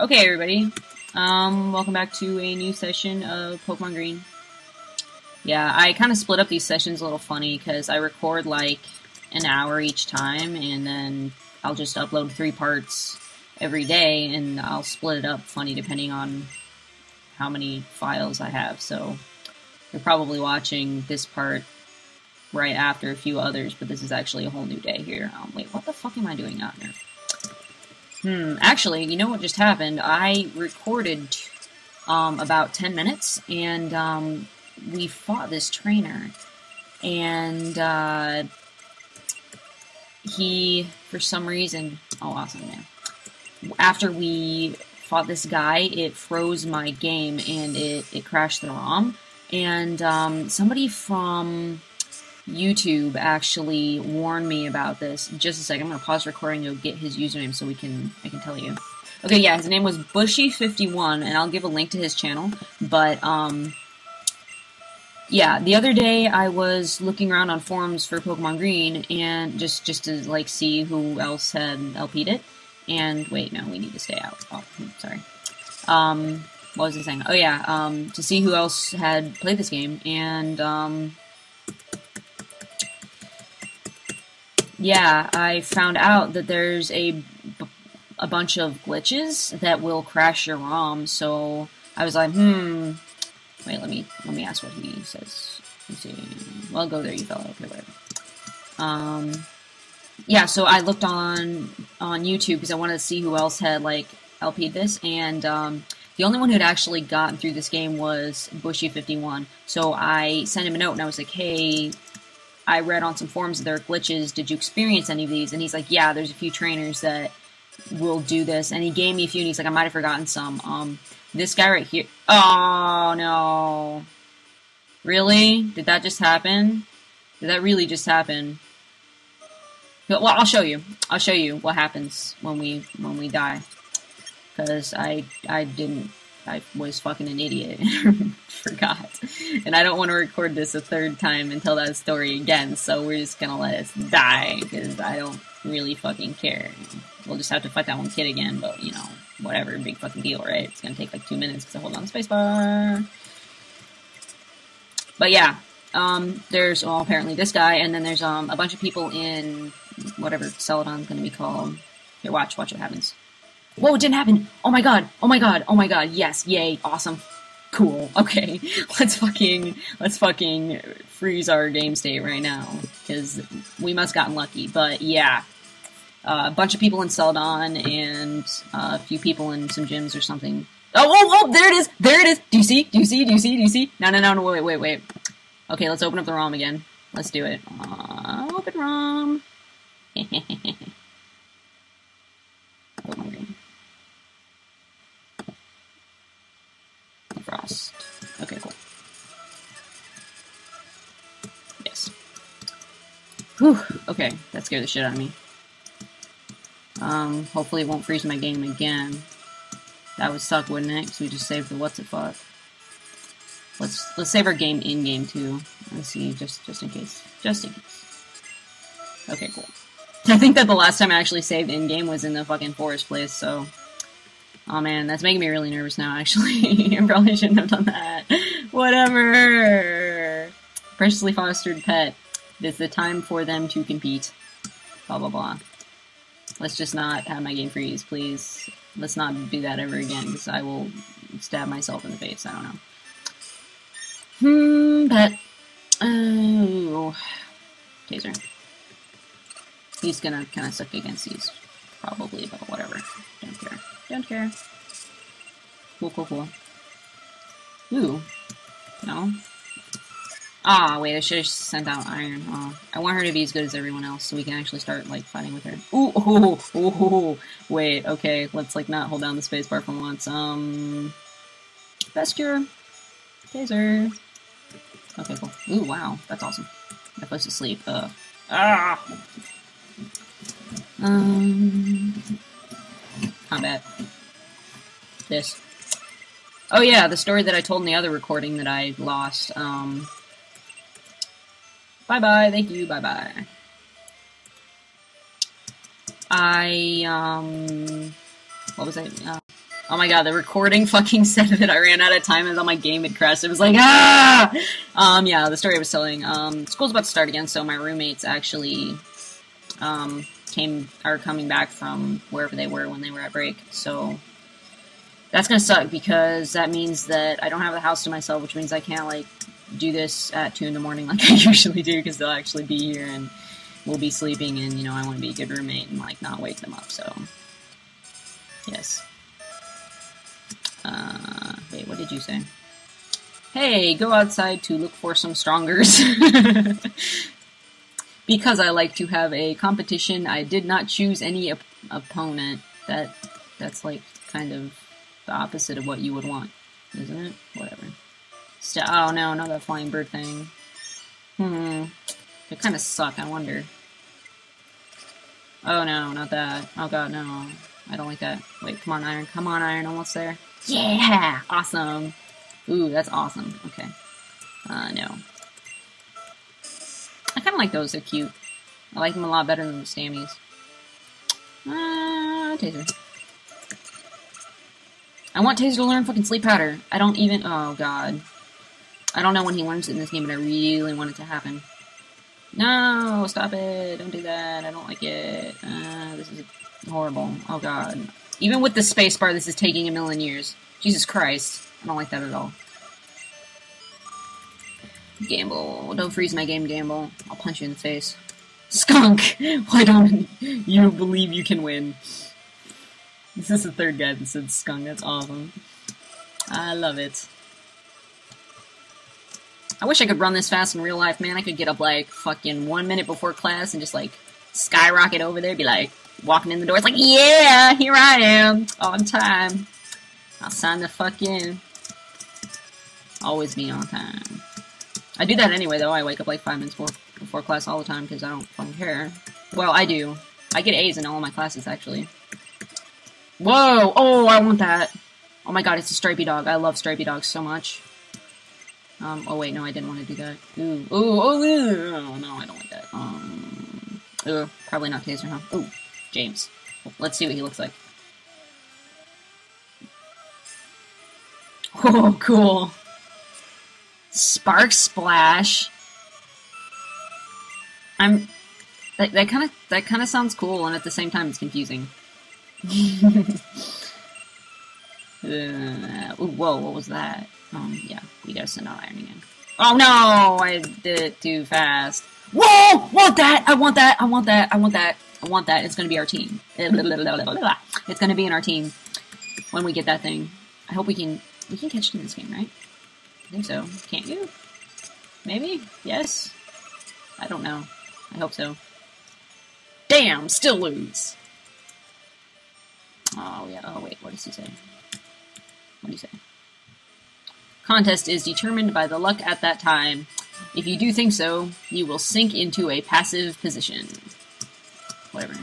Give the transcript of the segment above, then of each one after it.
Okay, everybody. Um, welcome back to a new session of Pokemon Green. Yeah, I kind of split up these sessions a little funny because I record like an hour each time, and then I'll just upload three parts every day, and I'll split it up funny depending on how many files I have. So you're probably watching this part right after a few others, but this is actually a whole new day here. Um, wait, what the fuck am I doing out here? Hmm, actually, you know what just happened? I recorded um, about 10 minutes, and um, we fought this trainer. And uh, he, for some reason, oh, awesome, man. After we fought this guy, it froze my game and it, it crashed the ROM. And um, somebody from YouTube actually warned me about this. Just a second, I'm gonna pause recording to get his username so we can I can tell you. Okay, yeah, his name was Bushy51, and I'll give a link to his channel. But um, yeah, the other day I was looking around on forums for Pokemon Green, and just just to like see who else had LP'd it. And wait, no, we need to stay out. Oh, hmm, sorry. Um, what was I saying? Oh yeah, um, to see who else had played this game, and um, yeah, I found out that there's a, a bunch of glitches that will crash your ROM. So I was like, hmm. Wait, let me let me ask what he says. Let's see. Well, go there, you fella. Okay, whatever. Um, yeah. So I looked on on YouTube because I wanted to see who else had like LP'd this, and um, the only one who had actually gotten through this game was Bushy51. So I sent him a note and I was like, hey, I read on some forums that there are glitches. Did you experience any of these? And he's like, yeah, there's a few trainers that will do this. And he gave me a few, and he's like, I might have forgotten some. Um, this guy right here. Oh, no. Really? Did that just happen? Did that really just happen? Well, I'll show you. I'll show you what happens when we when we die. Because I I didn't I was fucking an idiot. Forgot. And I don't want to record this a third time and tell that story again, so we're just gonna let us die, because I don't really fucking care. We'll just have to fight that one kid again, but, you know, whatever, big fucking deal, right? It's gonna take like two minutes because I hold on the spacebar. But yeah, um, there's, well, apparently this guy, and then there's um, a bunch of people in whatever Celadon's gonna be called. Here, watch, watch what happens. Whoa, it didn't happen! Oh my god! Oh my god! Oh my god! Yes! Yay! Awesome! Cool. Okay, let's fucking let's fucking freeze our game state right now because we must gotten lucky. But yeah, uh, a bunch of people in Celadon and uh, a few people in some gyms or something. Oh, oh, oh! There it is! There it is! Do you see? Do you see? Do you see? Do you see? No, no, no, no! Wait, wait, wait! Okay, let's open up the ROM again. Let's do it. Uh, open ROM. Whew. Okay, that scared the shit out of me. Um, hopefully it won't freeze my game again. That would suck, wouldn't it? Because we just saved the what's it fuck. Let's let's save our game in game too. Let's see, just just in case. Just in case. Okay, cool. I think that the last time I actually saved in game was in the fucking forest place, so Oh man, that's making me really nervous now, actually. I probably shouldn't have done that. Whatever. Preciously fostered pet. It's the time for them to compete. Blah, blah, blah. Let's just not have my game freeze, please. Let's not do that ever again, because I will stab myself in the face. I don't know. Hmm, pet. Oh. Taser. He's gonna kind of suck against these, probably, but whatever. Don't care. Don't care. Cool, cool, cool. Ooh. No. Ah, wait, I should have sent out Iron. Oh, I want her to be as good as everyone else so we can actually start, like, fighting with her. Ooh, ooh, ooh. Wait, okay, let's, like, not hold down the spacebar for once. Um... Best cure. Taser. Okay, cool. Ooh, wow, that's awesome. My place to sleep. Uh. Ah! Um combat. This. Oh yeah, the story that I told in the other recording that I lost. Um, bye bye, thank you, bye bye. I, um, what was I? Uh, Oh my god, the recording fucking said that I ran out of time and on my game had crashed. It was like, ah! Um, yeah, the story I was telling. Um, school's about to start again, so my roommates actually, um, came, are coming back from wherever they were when they were at break, so that's gonna suck because that means that I don't have the house to myself, which means I can't, like, do this at 2 in the morning like I usually do because they'll actually be here and we'll be sleeping and, you know, I want to be a good roommate and, like, not wake them up, so. Yes. Uh, wait, what did you say? Hey, go outside to look for some strongers. because I like to have a competition, I did not choose any op opponent. That that's like kind of the opposite of what you would want, isn't it? Whatever. St oh no, not that flying bird thing. Hmm. They kind of suck. I wonder. Oh no, not that. Oh god, no. I don't like that. Wait, come on, Iron. Come on, Iron. Almost there. Yeah! Awesome. Ooh, that's awesome. Okay. Uh, no. I kind of like those. They're cute. I like them a lot better than the Stammies. Uh, Taser. I want Taser to learn fucking Sleep Powder. I don't even... Oh, God. I don't know when he learns it in this game, but I really want it to happen. No! Stop it! Don't do that. I don't like it. Uh, this is horrible. Oh, God. Even with the spacebar, this is taking a million years. Jesus Christ. I don't like that at all. Gamble. Don't freeze my game, Gamble. I'll punch you in the face. Skunk! Why don't you believe you can win? This is the third guy that said skunk. That's awesome. I love it. I wish I could run this fast in real life, man. I could get up like fucking one minute before class and just like skyrocket over there, be like, walking in the door. It's like, yeah, here I am, on time. I'll sign the fuck in. Always be on time. I do that anyway, though. I wake up like five minutes before, before class all the time because I don't fucking care. Well, I do. I get A's in all my classes, actually. Whoa! Oh, I want that. Oh my god, it's a stripy dog. I love stripy dogs so much. Um, oh wait, no, I didn't want to do that. Ooh, ooh, oh, ooh, no, I don't like that. Um, ooh, probably not taser, huh? Ooh. James. Let's see what he looks like. Oh, cool. Spark Splash. I'm that that kind of that kind of sounds cool, and at the same time, it's confusing. uh, whoa, what was that? Um, yeah, we gotta send out Iron again. Oh no, I did it too fast. Whoa! Want that! I want that! I want that! I want that! I want that. It's to be our team. It's to be in our team when we get that thing. I hope we can we can catch it in this game, right? I think so. Can't you? Maybe? Yes? I don't know. I hope so. Damn! Still lose! Oh, yeah. Oh, wait. What does he say? What do you say? Contest is determined by the luck at that time. If you do think so, you will sink into a passive position. Whatever.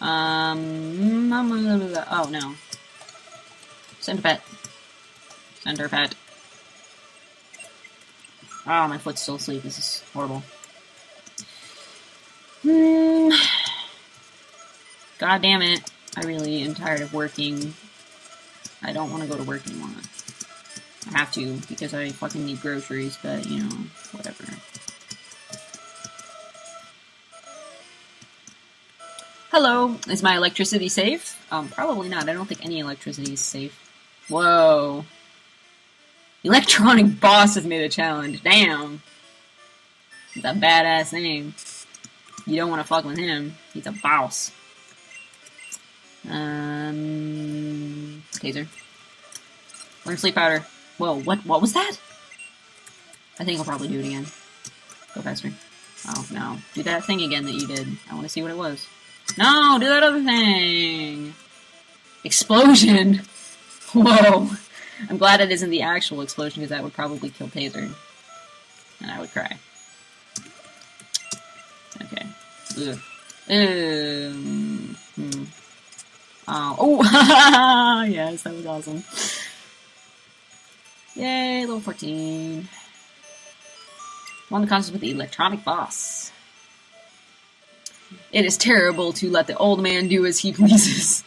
Um. Mm, mm, mm, oh no. Center pet. Center pet. Oh, my foot's still asleep. This is horrible. Hmm. God damn it. I really am tired of working. I don't want to go to work anymore. I have to because I fucking need groceries, but you know, whatever. Hello, is my electricity safe? Um, probably not. I don't think any electricity is safe. Whoa. Electronic Boss has made a challenge. Damn. He's a badass name. You don't want to fuck with him. He's a boss. Um, taser. Learn sleep powder. Whoa, what? What was that? I think I'll probably do it again. Go faster. Oh no, do that thing again that you did. I want to see what it was. No, do that other thing! Explosion! Whoa! I'm glad it isn't the actual explosion, because that would probably kill Taser. And I would cry. Okay. Ugh. Um, hmm. Uh, oh, oh! yes, that was awesome. Yay, level 14. Won the contest with the electronic boss. It is terrible to let the old man do as he pleases.